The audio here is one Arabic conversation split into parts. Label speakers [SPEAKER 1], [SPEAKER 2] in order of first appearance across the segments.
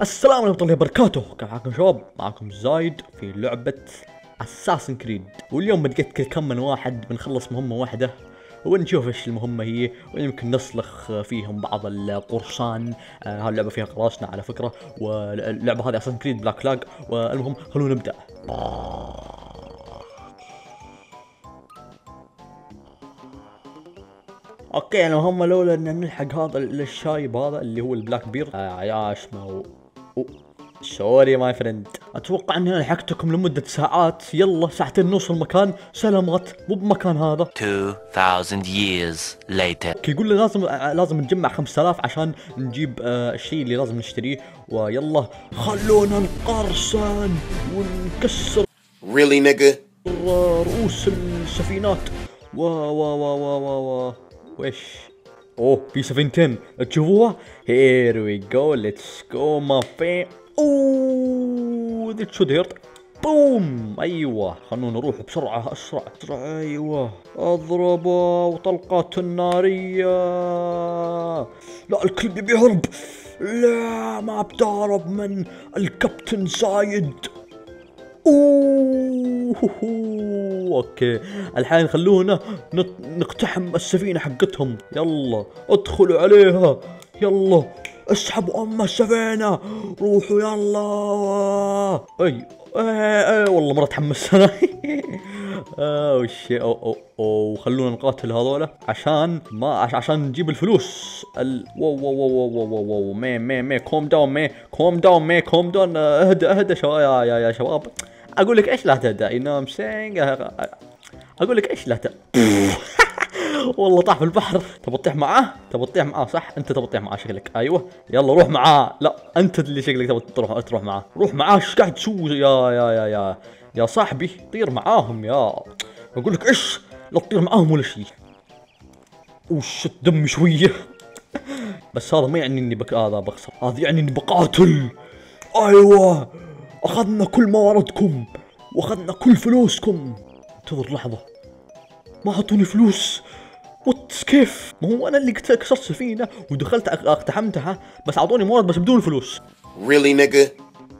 [SPEAKER 1] السلام ورحمة الله وبركاته. كيف حالكم شباب؟ معكم زايد في لعبة Assassin's Creed واليوم بديت كل كم من واحد بنخلص مهمة واحدة ونشوف إيش المهمة هي ويمكن نسلخ فيهم بعض القرصان. آه هاللعبة فيها قراصنة على فكرة واللعبة هذه Assassin's Creed Black Flag والمهم خلونا نبدأ. okay المهمة الأولى إن نلحق هذا الشايب هذا اللي هو ال Blackbeard. آه ما هو sorry my friend. أتوقع إني لحقتكم لمدة ساعات. يلا ساعتين نوصل مكان. سلامات. مو بمكان هذا.
[SPEAKER 2] 2000 years later.
[SPEAKER 1] يقول لي لازم لازم نجمع 5000 عشان نجيب آه الشيء اللي لازم نشتريه. ويلا خلونا نقرصن ونكسر
[SPEAKER 3] Really, nigga?
[SPEAKER 1] رؤوس السفينات. وا وا وا وا وا وا ويش اوه في سفينتين تشوفوها هير وي جو ليتس جو ما في اوه ذيك شو ديرت بوم أيوه خلونا نروح بسرعة اسرع اسرع أيوه اضربه وطلقات الناريه لا الكل بيبي يهرب لا ما بتهرب من الكابتن زايد اوه أوكي الحين خلونا نقتحم السفينة حقتهم. يلا ادخلوا عليها. يلا اسحبوا أم السفينة. روحوا يلا. أي أي والله مرة تحمست أنا. أوه شي أو أو أو خلونا نقاتل هذولا. عشان ما عش- عشان نجيب الفلوس. ال wow wow wow wow wow man man man calm down man calm down man calm down اهدى اهدى يا يا يا شباب. أقول لك إيش لا you know I'm saying أقول لك إيش لا ت... والله طاح في البحر. تبى تطيح معاه؟ تبى تطيح معاه صح؟ أنت تبى تطيح معاه شكلك. أيوه. يلا روح معاه. لا أنت اللي شكلك تبى تروح تروح معاه. روح معاه. إيش قاعد تسوي؟ يا يا يا يا يا صاحبي طير معاهم يا. أقول لك إيش؟ لا تطير معاهم ولا شيء وش دمي شوية. بس هذا ما يعني إني بك هذا بخسر. هذا يعني إني بقاتل. أيوه. أخذنا كل مواردكم وأخذنا كل فلوسكم. انتظر لحظة. ما أعطوني فلوس. وات كيف؟ ما هو أنا اللي كسرت سفينه ودخلت اقتحمتها بس أعطوني موارد بس بدون فلوس.
[SPEAKER 3] Really, nigga?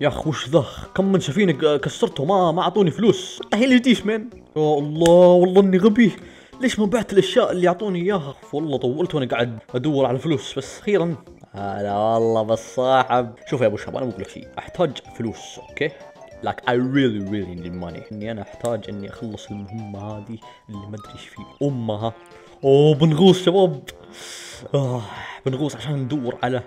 [SPEAKER 1] يا اخ وش ذا؟ كم من سفينة ك- كسرته ما ما أعطوني فلوس. اللي تجيش من يا الله والله إني غبي. ليش ما بعت الأشياء اللي يعطوني إياها؟ والله طولت وأنا قاعد أدور على فلوس بس أخيرا. هلا والله بالصاحب. شوف يا أبو شباب أنا بقول لك شيء أحتاج فلوس okay؟ Like I really really need money. إني أنا أحتاج إني أخلص المهمة هذه اللي ما أدري إيش فيه أمها. أوه بنغوص شباب. آه بنغوص عشان ندور على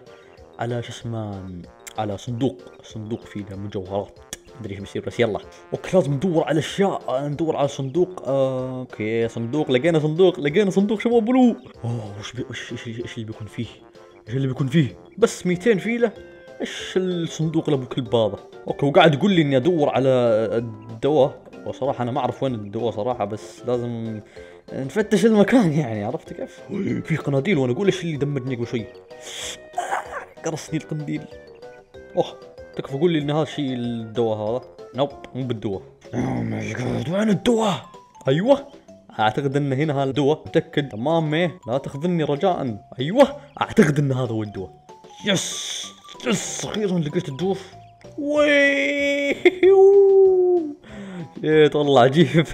[SPEAKER 1] على شو اسمه على صندوق. صندوق فيه مجوهرات مدري إيش بيصير بس يلا. okay لازم ندور على أشياء. آه، ندور على صندوق. آه، okay صندوق. لقينا صندوق. لقينا صندوق شباب بلو. أوه. وش إيش إيش اللي بيكون فيه؟ إيش اللي بيكون فيه؟ بس 200 فيلة. إيش الصندوق اللي ابو كلب هذا؟ okay وقاعد يقول لي إني أدور على الدواء. وصراحة أنا ما أعرف وين الدواء صراحة بس لازم نفتش المكان يعني. عرفت كيف؟ في قناديل وأنا أقول إيش اللي دمرني قبل شوي. قرصني القنديل. أوه. تكفى قول لي إن هذا الشيء الدواء هذا؟ nope مو بالدواء. oh my god وين الدواء؟ أيوه. أعتقد إن هنا هذا الدواء. متأكد؟ تمام إيه؟ لا تاخذني رجاء. أيوه أعتقد إن هذا هو الدواء. يس يس أخيرا لقيت الدواء ويو إيه طلع عجيب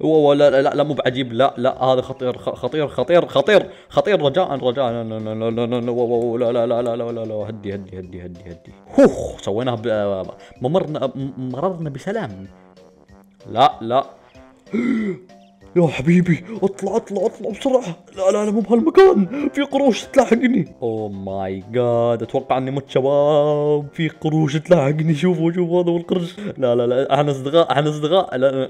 [SPEAKER 1] لا لا لا, مو بعجيب لا لا هذا خطير خطير خطير خطير خطير رجاء رجاء لا لا لا لا لا لا لا لا لا لا لا لا هدي هدي هدي هدي هدي هوخ سويناها ممرنا مررنا بسلام لا لا يا حبيبي اطلع اطلع اطلع بسرعة. لا لا لا مو بهالمكان. في قروش تلاحقني اوه ماي جاد أتوقع إني مت شباب. في قروش تلاحقني شوفوا شوفوا هذا هو القرش لا لا لا إحنا أصدقاء إحنا أصدقاء. لا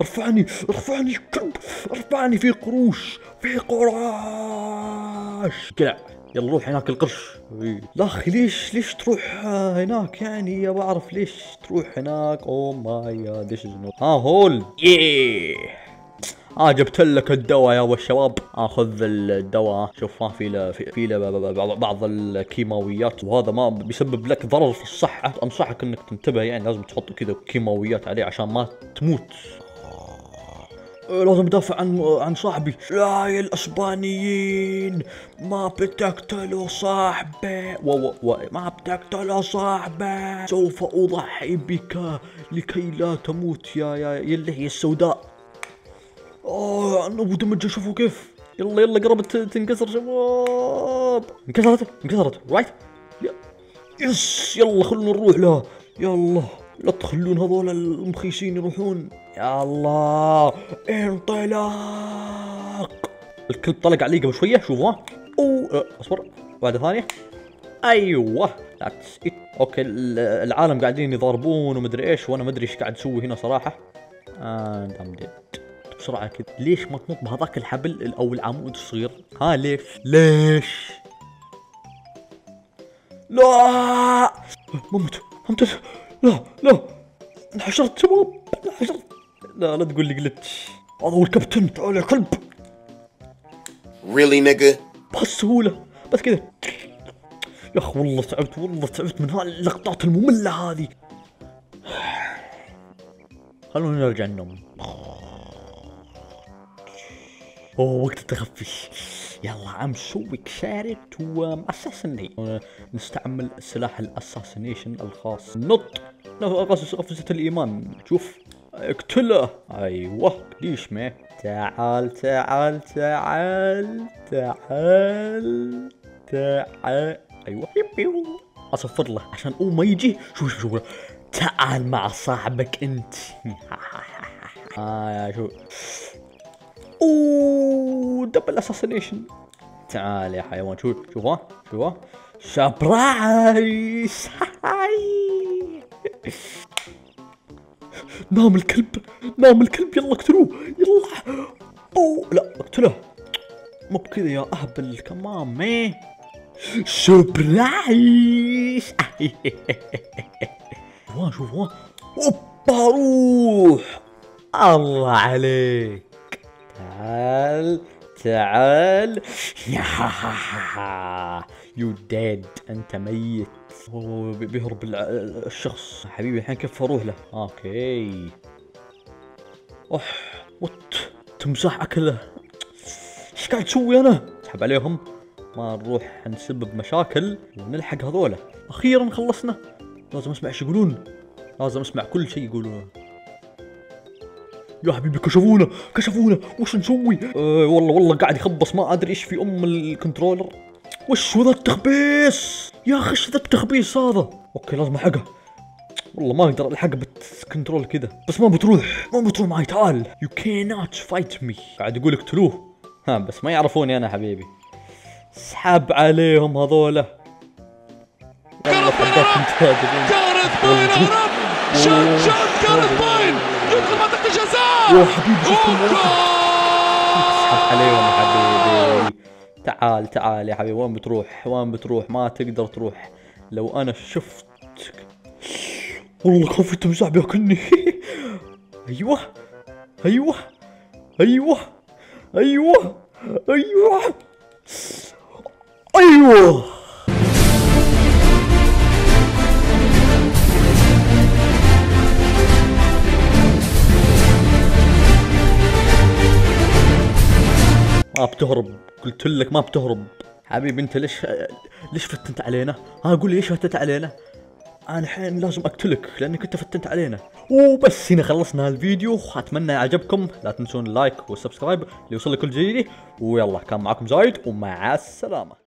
[SPEAKER 1] ارفعني ارفعني كلب. ارفعني. في قروش في قراش. قلع يلا روح هناك القرش. لا أخي ليش ليش تروح هناك؟ يعني يا بعرف ليش تروح هناك. أو ماي جاد إيش ها هول. ياه آه جبت لك الدواء يا أبو الشباب. آخذ الدواء. شوف ما في له في له بعض الكيماويات. وهذا ما بيسبب لك ضرر في الصحة. أنصحك إنك تنتبه يعني لازم تحط كذا كيماويات عليه عشان ما تموت. لازم ادافع عن عن صاحبي. لا يا الأسبانيين ما بتقتلوا صاحبي و و و ما بتقتلوا صاحبي سوف أضحي بك لكي لا تموت يا يا يا اللحية السوداء. اوه أنا أبو دمج شوفوا كيف. يلا يلا قربت تنكسر شباب. انكسرت؟ انكسرت رايت yes يلا خلونا نروح لها يلا. لا تخلون هذول المخيسين يروحون. يلا انطلاق. الكلب طلق علي قبل شوية شوفوا اوه أه، أصبر. واحدة ثانية. أيوه that's it okay ال- العالم قاعدين يضاربون ومدري إيش وأنا مدري إيش قاعد أسوي هنا صراحة. and I'm dead بسرعة كذا ليش ما تنط بهذاك الحبل أو العمود الصغير؟ ها ليش؟ ليش؟ لا! ممت ممت لا لا. انحشرت شباب انحشرت. لا لا تقول لي جلتش هذا هو الكابتن تعال يا كلب
[SPEAKER 3] Really, nigga?
[SPEAKER 1] بهالسهولة. بس كذا. يا اخ والله تعبت والله تعبت من هاللقطات المملة هذه. خلونا نرجع النوم. أوه وقت التخفي. يلا عم سويك شارت واساسني نستعمل سلاح الاساسنيشن الخاص. نط قفزة قفزة الإيمان. شوف. اقتله. أيوه. ليش ما؟ تعال تعال تعال تعال تعال. بيو أصفر له عشان هو ما يجي. شوف شوف شوف تعال مع صاحبك أنت. آه شو. أوه double assassination تعال يا حيوان. شوف شوف ها. شوف ها. surprise نام الكلب. نام الكلب. يلا اقتلوه. يلا. أوه لا اقتله. مو بكذا يا اهبل come on man surprise شوفوا شوفوا أوبا روح. الله عليك. تعال تعال. you dead أنت ميت. هو بي- بيهرب الشخص. حبيبي الحين كيف أروح له؟ okay. أوح what تمساح أكله. إيش قاعد تسوي أنا؟ أسحب عليهم. ما نروح نسبب مشاكل ونلحق هذولا أخيرا خلصنا. لازم أسمع إيش يقولون. لازم أسمع كل شيء يقولونه. يا حبيبي كشفونا كشفونا. وش نسوي؟ أه والله والله قاعد يخبص. ما أدري إيش في أم ال controller. وش ذا التخبيص؟ يا أخي إيش ذا التخبيص هذا؟ okay لازم الحقه والله ما أقدر الحقه بال control كذا بس ما بتروح. ما بتروح معي. تعال. يو كانت فايت مي قاعد يقول اقتلوه ها بس ما يعرفوني أنا حبيبي. اسحب عليهم هذولا. يلا
[SPEAKER 4] باين شوت شوت باين يدخل منطقة الجزاء
[SPEAKER 1] يا حبيبي اسحب عليهم يا حبيبي. تعال تعال يا حبيبي وين بتروح؟ وين بتروح؟ ما تقدر تروح. لو أنا شفتك. والله خاف التمساح بياكلني. أيوه. أيوه. أيوه. أيوه. أيوه. أيوه. ما بتهرب. قلت لك ما بتهرب. حبيبي انت ليش ليش فتنت علينا؟ ها قول لي ليش فتنت علينا؟ أنا الحين لازم أقتلك لأنك انت فتنت علينا. وبس هنا خلصنا الفيديو. أتمنى عجبكم لا تنسون ال like وال subscribe ليوصل لكل جديد. ويلا كان معكم زايد ومع السلامة.